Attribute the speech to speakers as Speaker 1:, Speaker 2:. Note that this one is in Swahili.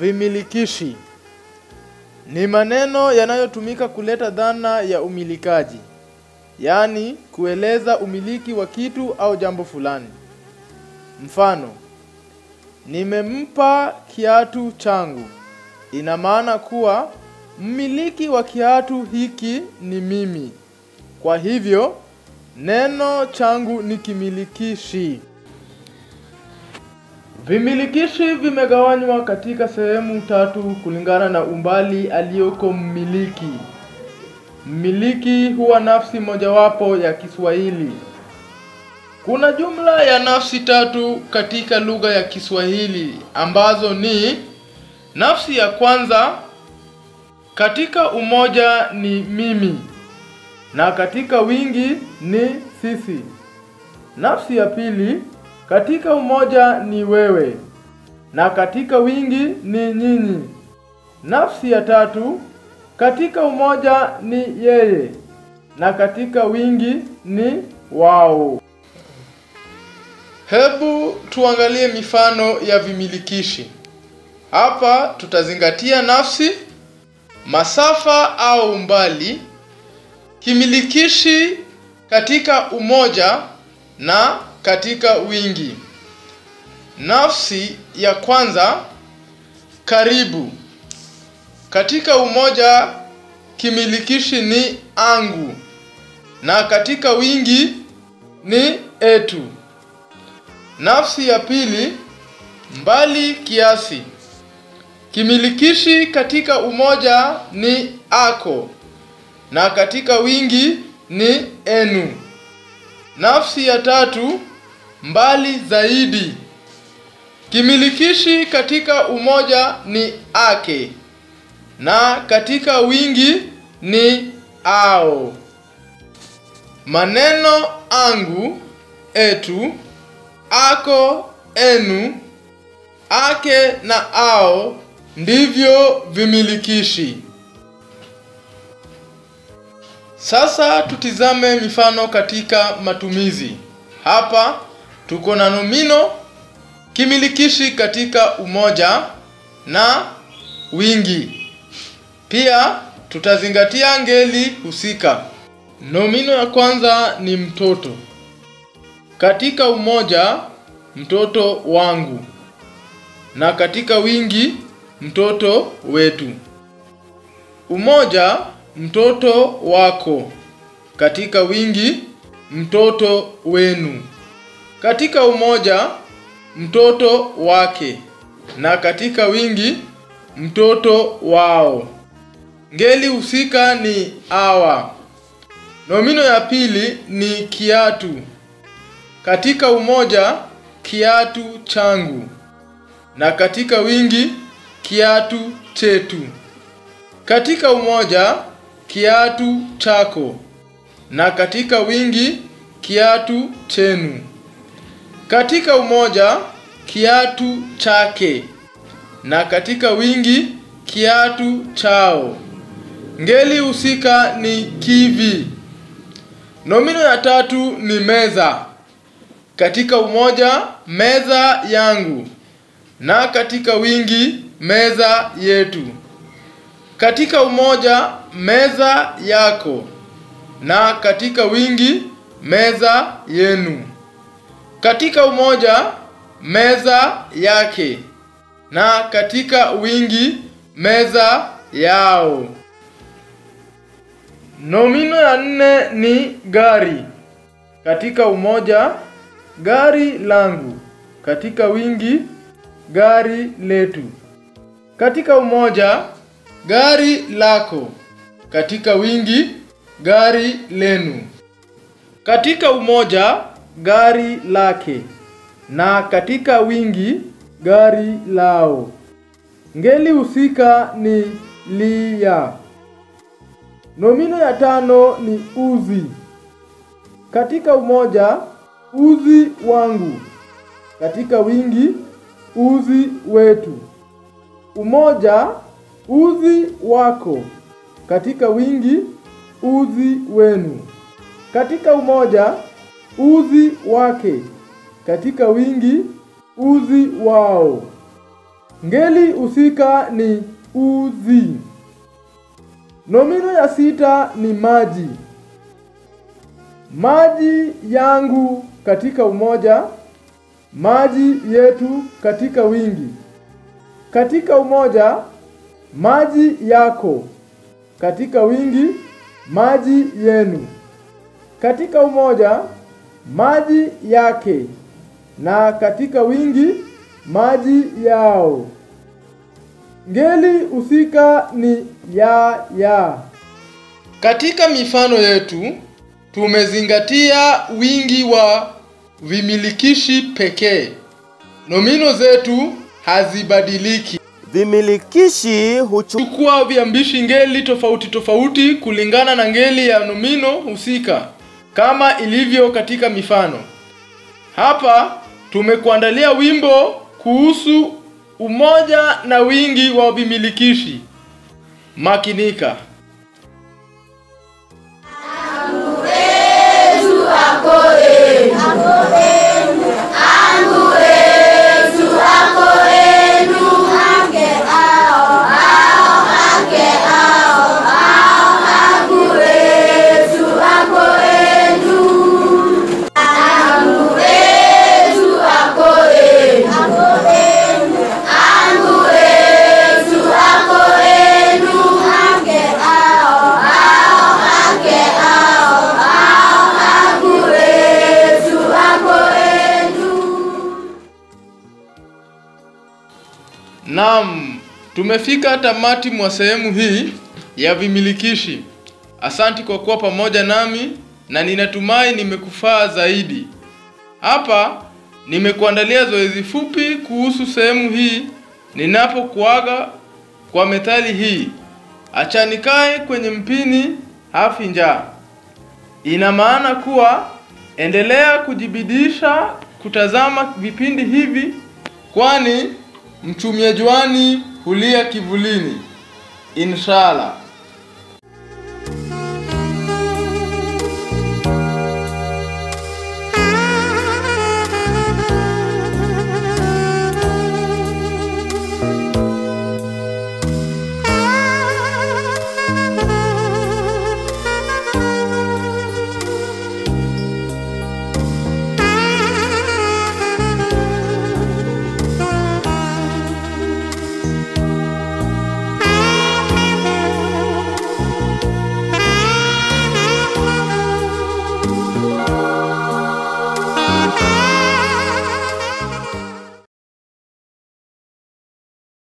Speaker 1: Vimilikishi ni maneno yanayotumika kuleta dhana ya umilikaji, yaani kueleza umiliki wa kitu au jambo fulani. Mfano, nimempa kiatu changu. Ina maana kuwa mmiliki wa kiatu hiki ni mimi. Kwa hivyo, neno changu ni kimilikishi. Vimilikishi vimegawanywa katika sehemu tatu kulingana na umbali aliyoko mmiliki. Mmiliki huwa nafsi mojawapo ya Kiswahili. Kuna jumla ya nafsi tatu katika lugha ya Kiswahili ambazo ni nafsi ya kwanza katika umoja ni mimi na katika wingi ni sisi. Nafsi ya pili katika umoja ni wewe na katika wingi ni nyinyi. Nafsi ya tatu katika umoja ni yeye na katika wingi ni wao. Hebu tuangalie mifano ya vimilikishi. Hapa tutazingatia nafsi, masafa au umbali, kimilikishi katika umoja na katika wingi. Nafsi ya kwanza karibu. Katika umoja kimilikishi ni angu na katika wingi ni etu. Nafsi ya pili mbali kiasi. Kimilikishi katika umoja ni ako na katika wingi ni enu. Nafsi ya tatu mbali zaidi. Kimilikishi katika umoja ni ake na katika wingi ni ao. Maneno angu, etu, ako, enu, ake na ao ndivyo vimilikishi. Sasa tutizame mifano katika matumizi. Hapa tuko na nomino, kimilikishi katika umoja na wingi. Pia tutazingatia ngeli husika. Nomino ya kwanza ni mtoto. Katika umoja mtoto wangu na katika wingi mtoto wetu. Umoja mtoto wako, katika wingi mtoto wenu. Katika umoja mtoto wake na katika wingi mtoto wao. Ngeli husika ni awa. Nomino ya pili ni kiatu. Katika umoja kiatu changu na katika wingi kiatu chetu. Katika umoja kiatu chako na katika wingi kiatu chenu. Katika umoja kiatu chake na katika wingi kiatu chao. Ngeli husika ni kivi. Nomino ya tatu ni meza. Katika umoja meza yangu na katika wingi meza yetu. Katika umoja meza yako na katika wingi meza yenu. Katika umoja meza yake na katika wingi meza yao. Nomino ya nne ni gari. Katika umoja gari langu, katika wingi gari letu. Katika umoja gari lako, katika wingi gari lenu. Katika umoja gari lake na katika wingi gari lao. Ngeli husika ni lia. Nomino ya tano ni uzi. Katika umoja uzi wangu, katika wingi uzi wetu. Umoja uzi wako, katika wingi uzi wenu. Katika umoja uzi wake, katika wingi uzi wao. Ngeli usika ni uzi. Nomino ya sita ni maji. Maji yangu katika umoja, maji yetu katika wingi. Katika umoja, maji yako. Katika wingi, maji yenu. Katika umoja, maji yake. Na katika wingi, maji yao. Ngeli husika ni ya ya. Katika mifano yetu tumezingatia wingi wa vimilikishi pekee. Nomino zetu hazibadiliki.
Speaker 2: Vimilikishi
Speaker 1: huchukua viambishi ngeli tofauti tofauti kulingana na ngeli ya nomino husika kama ilivyo katika mifano. Hapa tumekuandalia wimbo kuhusu umoja na wingi wa vimilikishi. Makinika. Naam, tumefika tamati mwa sehemu hii ya vimilikishi. Asanti kwa kuwa pamoja nami na ninatumai nimekufaa zaidi. Hapa nimekuandalia zoezi fupi kuhusu sehemu hii ninapokuaga kwa methali hii. achanikae kwenye mpini hafi njaa. Ina maana kuwa endelea kujibidisha kutazama vipindi hivi kwani mchumia juani hulia kivulini. Inshallah.